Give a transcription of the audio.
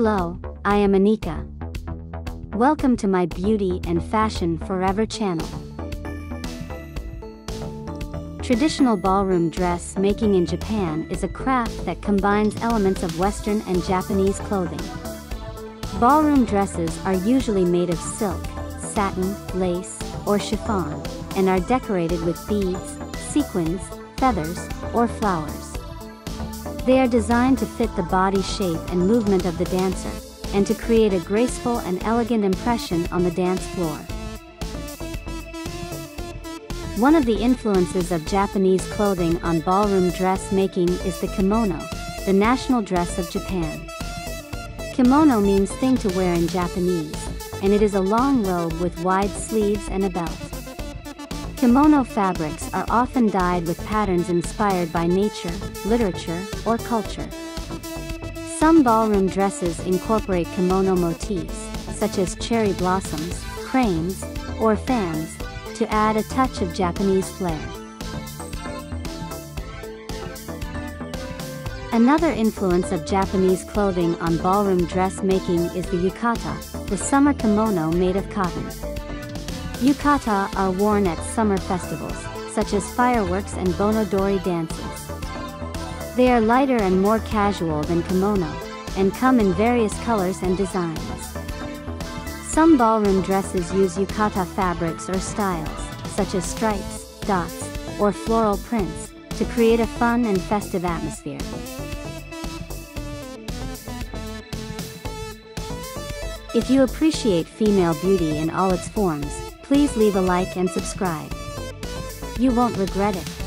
Hello, I am Anika. Welcome to my Beauty and Fashion Forever channel. Traditional ballroom dress making in Japan is a craft that combines elements of Western and Japanese clothing. Ballroom dresses are usually made of silk, satin, lace, or chiffon, and are decorated with beads, sequins, feathers, or flowers. They are designed to fit the body shape and movement of the dancer, and to create a graceful and elegant impression on the dance floor. One of the influences of Japanese clothing on ballroom dress making is the kimono, the national dress of Japan. Kimono means thing to wear in Japanese, and it is a long robe with wide sleeves and a belt. Kimono fabrics are often dyed with patterns inspired by nature, literature, or culture. Some ballroom dresses incorporate kimono motifs, such as cherry blossoms, cranes, or fans, to add a touch of Japanese flair. Another influence of Japanese clothing on ballroom dress making is the yukata, the summer kimono made of cotton. Yukata are worn at summer festivals, such as fireworks and Bonodori dances. They are lighter and more casual than kimono, and come in various colors and designs. Some ballroom dresses use yukata fabrics or styles, such as stripes, dots, or floral prints, to create a fun and festive atmosphere. If you appreciate female beauty in all its forms, Please leave a like and subscribe. You won't regret it.